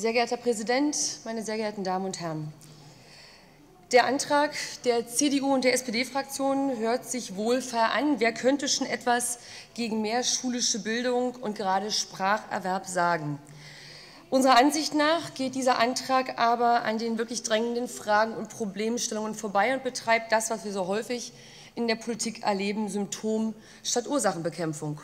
Sehr geehrter Herr Präsident, meine sehr geehrten Damen und Herren! Der Antrag der CDU und der SPD-Fraktion hört sich wohlfair an. Wer könnte schon etwas gegen mehr schulische Bildung und gerade Spracherwerb sagen? Unserer Ansicht nach geht dieser Antrag aber an den wirklich drängenden Fragen und Problemstellungen vorbei und betreibt das, was wir so häufig in der Politik erleben, Symptom statt Ursachenbekämpfung.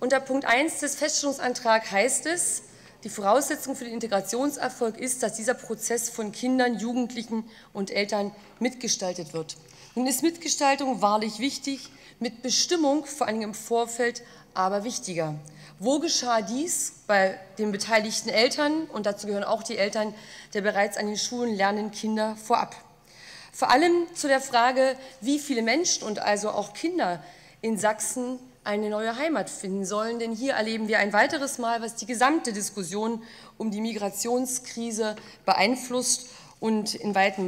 Unter Punkt 1 des Feststellungsantrags heißt es, die Voraussetzung für den Integrationserfolg ist, dass dieser Prozess von Kindern, Jugendlichen und Eltern mitgestaltet wird. Nun ist Mitgestaltung wahrlich wichtig, mit Bestimmung vor allem im Vorfeld aber wichtiger. Wo geschah dies? Bei den beteiligten Eltern, und dazu gehören auch die Eltern der bereits an den Schulen lernenden Kinder, vorab. Vor allem zu der Frage, wie viele Menschen und also auch Kinder in Sachsen eine neue Heimat finden sollen. Denn hier erleben wir ein weiteres Mal, was die gesamte Diskussion um die Migrationskrise beeinflusst und in weiten,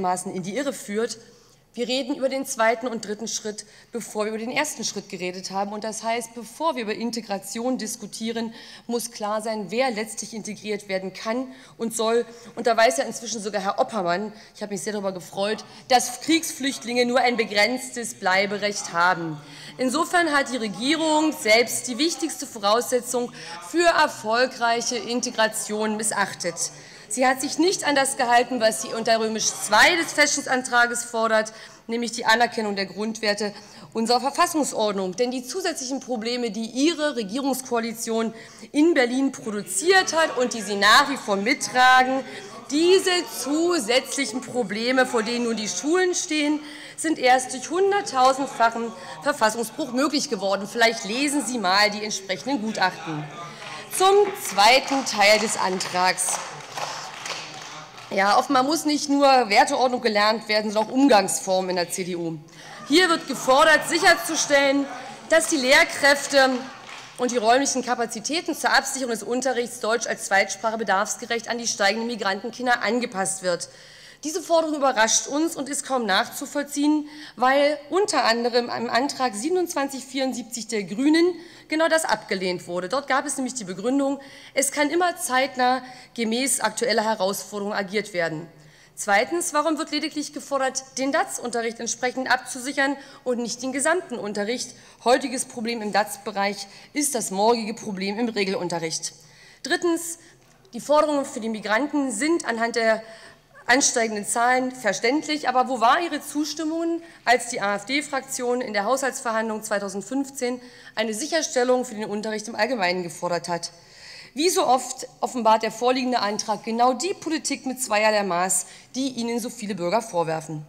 Maßen in die Irre führt. Wir reden über den zweiten und dritten Schritt, bevor wir über den ersten Schritt geredet haben. Und das heißt, bevor wir über Integration diskutieren, muss klar sein, wer letztlich integriert werden kann und soll. Und da weiß ja inzwischen sogar Herr Oppermann, ich habe mich sehr darüber gefreut, dass Kriegsflüchtlinge nur ein begrenztes Bleiberecht haben. Insofern hat die Regierung selbst die wichtigste Voraussetzung für erfolgreiche Integration missachtet. Sie hat sich nicht an das gehalten, was sie unter Römisch II des Feststellungsantrages fordert, nämlich die Anerkennung der Grundwerte unserer Verfassungsordnung. Denn die zusätzlichen Probleme, die Ihre Regierungskoalition in Berlin produziert hat und die Sie nach wie vor mittragen, diese zusätzlichen Probleme, vor denen nun die Schulen stehen, sind erst durch hunderttausendfachen Verfassungsbruch möglich geworden. Vielleicht lesen Sie mal die entsprechenden Gutachten. Zum zweiten Teil des Antrags. Ja, offenbar muss nicht nur Werteordnung gelernt werden, sondern auch Umgangsformen in der CDU. Hier wird gefordert, sicherzustellen, dass die Lehrkräfte und die räumlichen Kapazitäten zur Absicherung des Unterrichts Deutsch als Zweitsprache bedarfsgerecht an die steigenden Migrantenkinder angepasst wird. Diese Forderung überrascht uns und ist kaum nachzuvollziehen, weil unter anderem im Antrag 2774 der Grünen genau das abgelehnt wurde. Dort gab es nämlich die Begründung, es kann immer zeitnah gemäß aktueller Herausforderungen agiert werden. Zweitens, warum wird lediglich gefordert, den DATS-Unterricht entsprechend abzusichern und nicht den gesamten Unterricht? Heutiges Problem im DATS-Bereich ist das morgige Problem im Regelunterricht. Drittens, die Forderungen für die Migranten sind anhand der ansteigenden Zahlen verständlich. Aber wo war Ihre Zustimmung, als die AfD-Fraktion in der Haushaltsverhandlung 2015 eine Sicherstellung für den Unterricht im Allgemeinen gefordert hat? Wie so oft offenbart der vorliegende Antrag genau die Politik mit zweierlei Maß, die Ihnen so viele Bürger vorwerfen.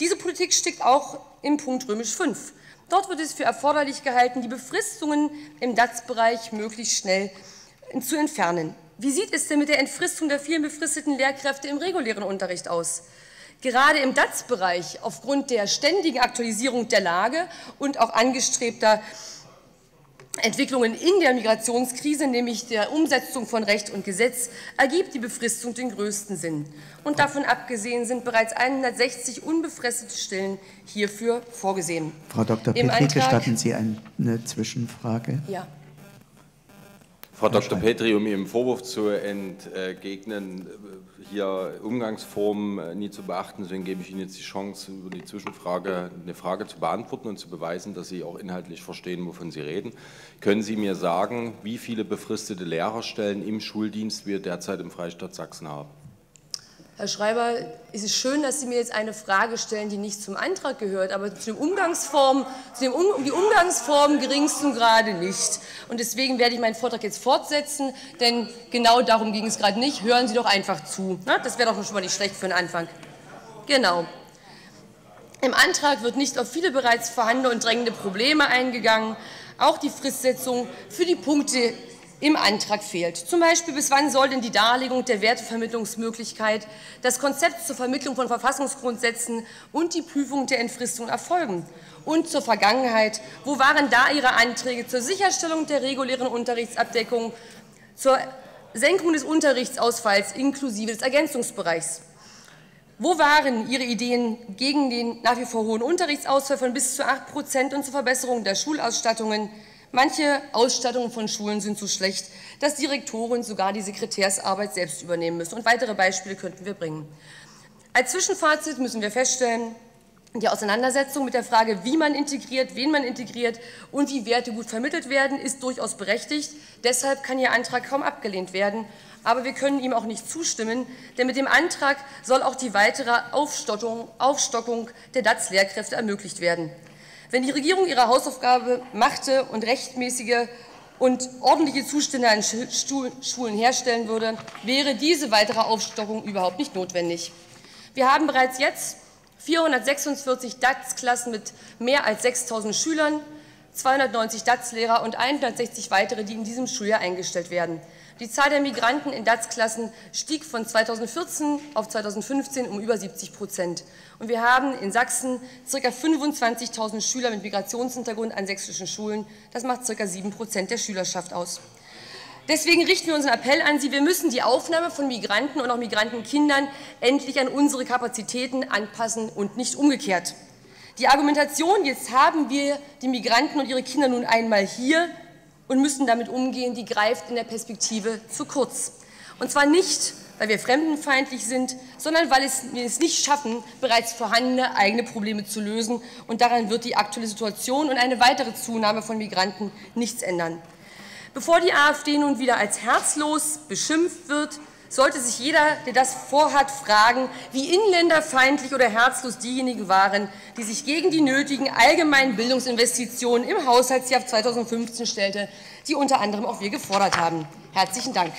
Diese Politik steckt auch im Punkt römisch 5. Dort wird es für erforderlich gehalten, die Befristungen im DATS-Bereich möglichst schnell zu entfernen. Wie sieht es denn mit der Entfristung der vielen befristeten Lehrkräfte im regulären Unterricht aus? Gerade im DATS-Bereich aufgrund der ständigen Aktualisierung der Lage und auch angestrebter Entwicklungen in der Migrationskrise, nämlich der Umsetzung von Recht und Gesetz, ergibt die Befristung den größten Sinn. Und davon abgesehen sind bereits 160 unbefristete Stellen hierfür vorgesehen. Frau Dr. Petri, gestatten Sie eine Zwischenfrage? Ja. Frau Dr. Petri, um Ihrem Vorwurf zu entgegnen, hier Umgangsformen nie zu beachten, deswegen gebe ich Ihnen jetzt die Chance, über die Zwischenfrage eine Frage zu beantworten und zu beweisen, dass Sie auch inhaltlich verstehen, wovon Sie reden. Können Sie mir sagen, wie viele befristete Lehrerstellen im Schuldienst wir derzeit im Freistaat Sachsen haben? Herr Schreiber, es ist schön, dass Sie mir jetzt eine Frage stellen, die nicht zum Antrag gehört, aber zu den Umgangsformen, zu dem um die Umgangsformen geringsten gerade nicht. Und deswegen werde ich meinen Vortrag jetzt fortsetzen, denn genau darum ging es gerade nicht. Hören Sie doch einfach zu. Das wäre doch schon mal nicht schlecht für den Anfang. Genau. Im Antrag wird nicht auf viele bereits vorhandene und drängende Probleme eingegangen. Auch die Fristsetzung für die Punkte im Antrag fehlt. Zum Beispiel, bis wann soll denn die Darlegung der Wertevermittlungsmöglichkeit, das Konzept zur Vermittlung von Verfassungsgrundsätzen und die Prüfung der Entfristung erfolgen? Und zur Vergangenheit, wo waren da Ihre Anträge zur Sicherstellung der regulären Unterrichtsabdeckung, zur Senkung des Unterrichtsausfalls inklusive des Ergänzungsbereichs? Wo waren Ihre Ideen gegen den nach wie vor hohen Unterrichtsausfall von bis zu 8 Prozent und zur Verbesserung der Schulausstattungen? Manche Ausstattungen von Schulen sind so schlecht, dass Direktoren sogar die Sekretärsarbeit selbst übernehmen müssen. Und weitere Beispiele könnten wir bringen. Als Zwischenfazit müssen wir feststellen, die Auseinandersetzung mit der Frage, wie man integriert, wen man integriert und wie Werte gut vermittelt werden, ist durchaus berechtigt. Deshalb kann Ihr Antrag kaum abgelehnt werden. Aber wir können ihm auch nicht zustimmen, denn mit dem Antrag soll auch die weitere Aufstockung, Aufstockung der DATS-Lehrkräfte ermöglicht werden. Wenn die Regierung ihre Hausaufgabe machte und rechtmäßige und ordentliche Zustände an Schulen herstellen würde, wäre diese weitere Aufstockung überhaupt nicht notwendig. Wir haben bereits jetzt 446 DATS-Klassen mit mehr als 6.000 Schülern, 290 DATS-Lehrer und 160 weitere, die in diesem Schuljahr eingestellt werden. Die Zahl der Migranten in DATS-Klassen stieg von 2014 auf 2015 um über 70 Prozent. Und wir haben in Sachsen ca. 25.000 Schüler mit Migrationshintergrund an sächsischen Schulen. Das macht ca. 7 Prozent der Schülerschaft aus. Deswegen richten wir unseren Appell an Sie. Wir müssen die Aufnahme von Migranten und auch Migrantenkindern endlich an unsere Kapazitäten anpassen und nicht umgekehrt. Die Argumentation, jetzt haben wir die Migranten und ihre Kinder nun einmal hier und müssen damit umgehen, die greift in der Perspektive zu kurz. Und zwar nicht, weil wir fremdenfeindlich sind, sondern weil wir es nicht schaffen, bereits vorhandene eigene Probleme zu lösen. Und daran wird die aktuelle Situation und eine weitere Zunahme von Migranten nichts ändern. Bevor die AfD nun wieder als herzlos beschimpft wird, sollte sich jeder, der das vorhat, fragen, wie inländerfeindlich oder herzlos diejenigen waren, die sich gegen die nötigen allgemeinen Bildungsinvestitionen im Haushaltsjahr 2015 stellte, die unter anderem auch wir gefordert haben. Herzlichen Dank.